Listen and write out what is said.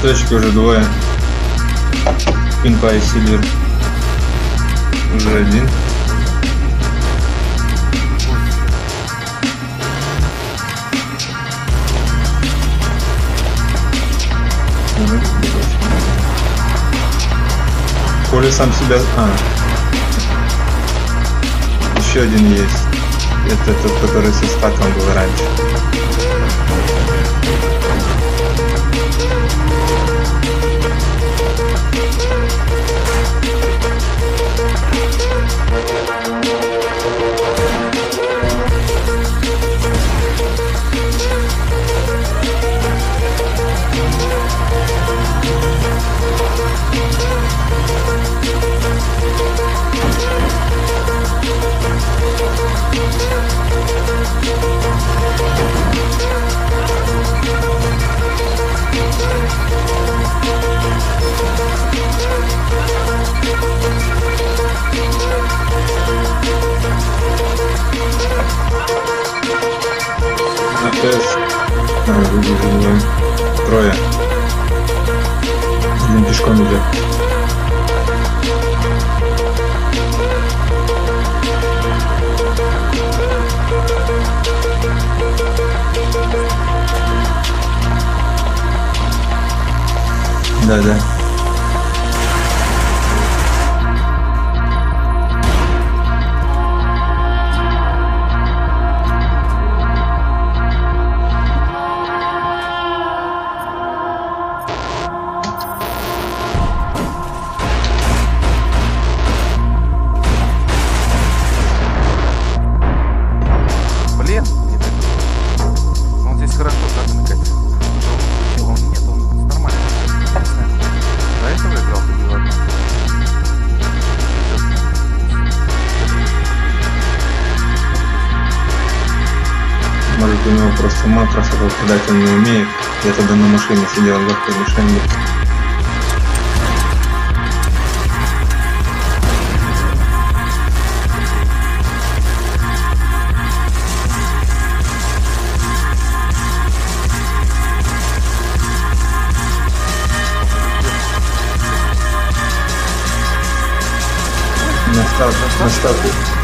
точке уже двое. Пинпа и. Уже один. Коля сам себя... А. Еще один есть. Это тот, который со статом был раньше. Живые. Трое. Один пешком идет. Да, да. У него просто макрос попадать он не умеет. Я тогда на машине сидел легкой мишенью. На стату, на стату.